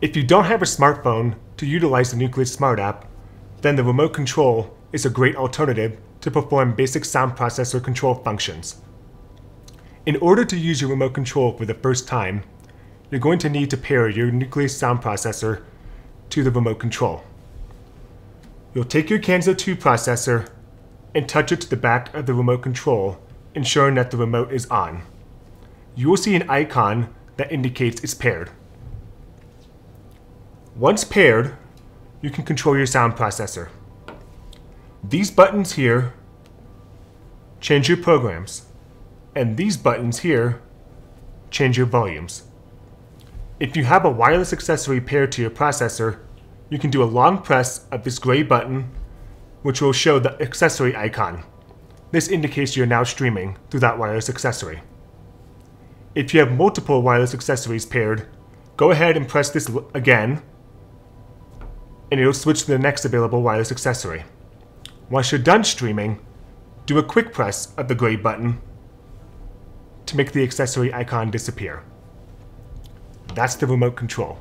If you don't have a smartphone to utilize the Nucleus Smart app, then the remote control is a great alternative to perform basic sound processor control functions. In order to use your remote control for the first time, you're going to need to pair your Nucleus sound processor to the remote control. You'll take your Kanso 2 processor and touch it to the back of the remote control, ensuring that the remote is on. You will see an icon that indicates it's paired. Once paired, you can control your sound processor. These buttons here change your programs, and these buttons here change your volumes. If you have a wireless accessory paired to your processor, you can do a long press of this gray button, which will show the accessory icon. This indicates you're now streaming through that wireless accessory. If you have multiple wireless accessories paired, go ahead and press this again, and it'll switch to the next available wireless accessory. Once you're done streaming, do a quick press of the gray button to make the accessory icon disappear. That's the remote control.